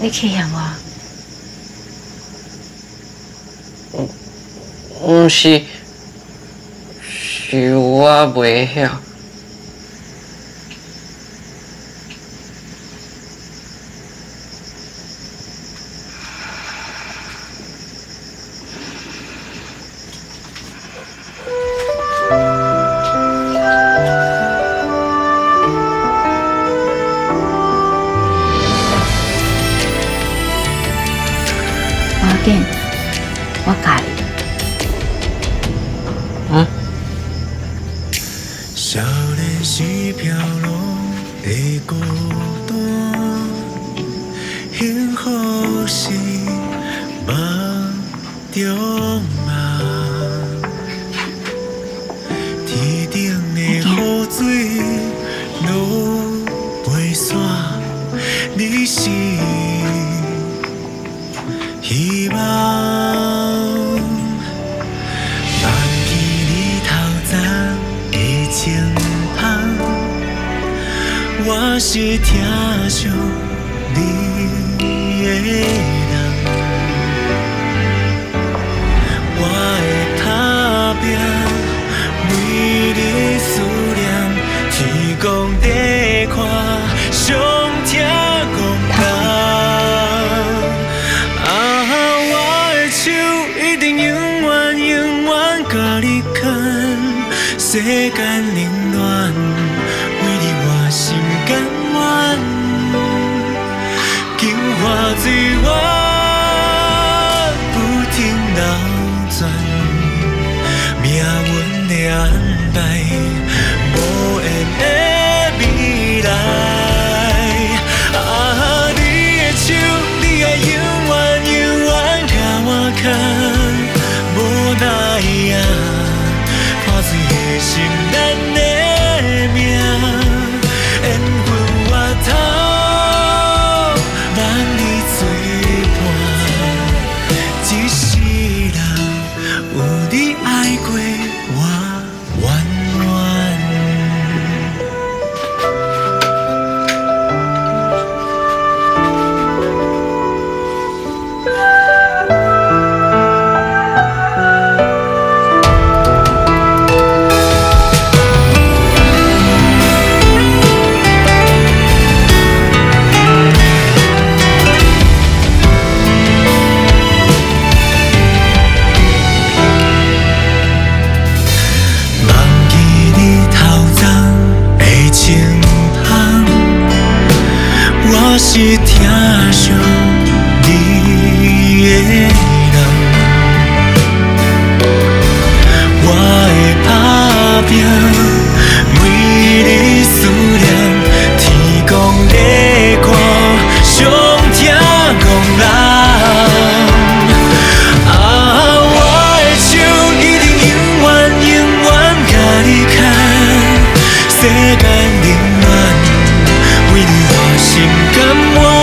你去嫌我？不是，是我袂晓。我教你。嗯。少年是疼惜你的人，我会打拼，为你思念，天公地看，上听公人。啊，我的手一定永远永远甲你牵，世间冷 night. 是疼惜你的人，我会打拼，为你思念，天公地看，上疼憨人。啊，我的手一定永远永远甲你牵，世界。我心甘我。